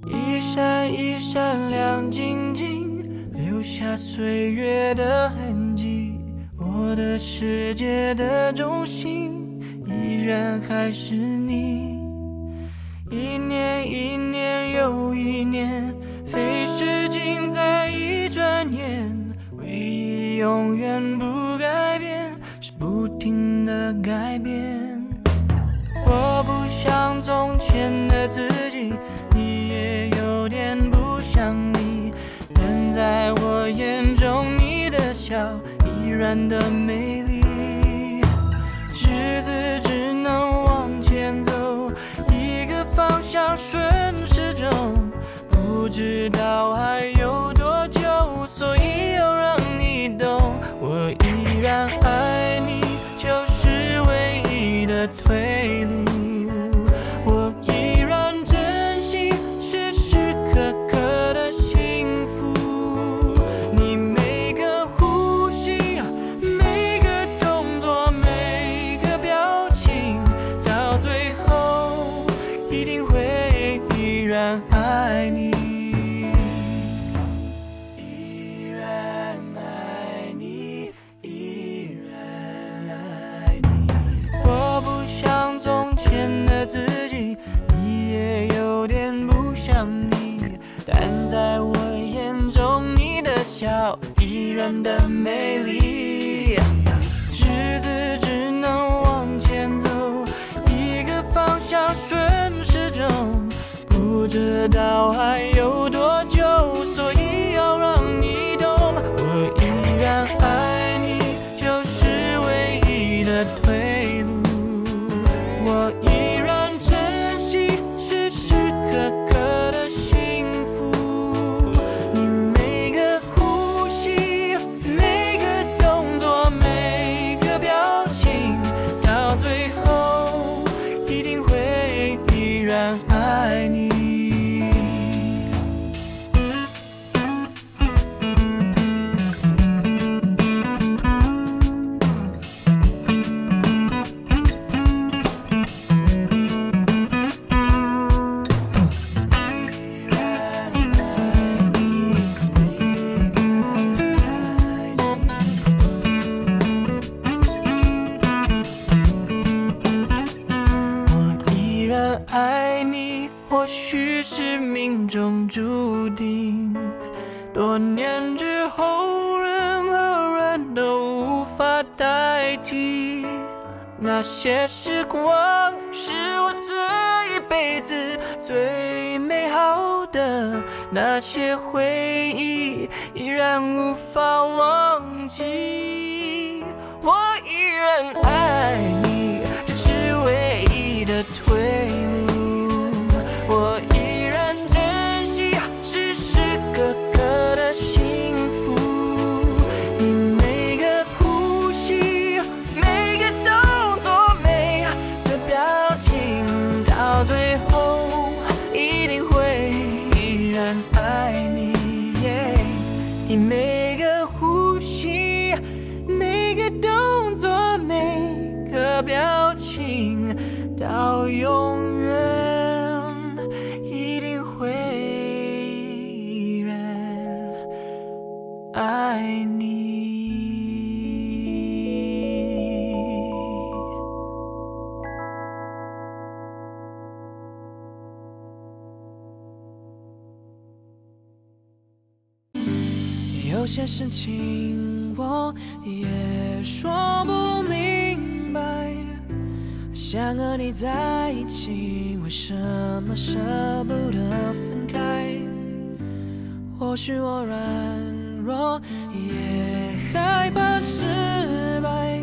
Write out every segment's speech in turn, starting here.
一闪一闪亮晶晶，留下岁月的痕迹。我的世界的中心，依然还是你。一年一年又一年，飞逝尽在一转眼。唯一永远不改变，是不停的改变。我不像从前的自己，依然的美丽。日子人的美丽。日子只能往前走，一个方向顺时钟，不知道还或许是命中注定。多年之后，任何人都无法代替。那些时光是我这一辈子最美好的，那些回忆依然无法忘记。我依然爱然爱你。你每个呼吸，每个动作，每个表情，到永远一定会依然爱你。有些事情我也说不明白，想和你在一起，为什么舍不得分开？或许我软弱，也害怕失败，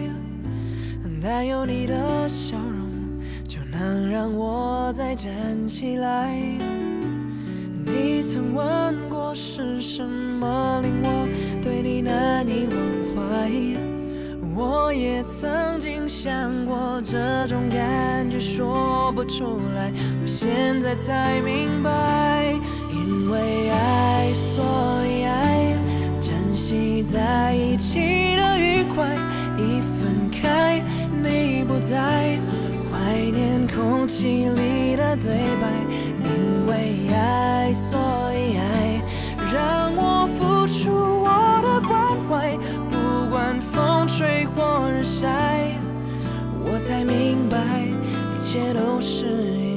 但有你的笑容，就能让我再站起来。你曾问过是什么令我对你难以忘怀，我也曾经想过这种感觉说不出来，我现在才明白，因为爱所以爱，珍惜在一起的愉快，一分开你不在，怀念空气里的对白，因为爱，所以爱，让我付出我的关怀，不管风吹或日晒，我才明白，一切都是。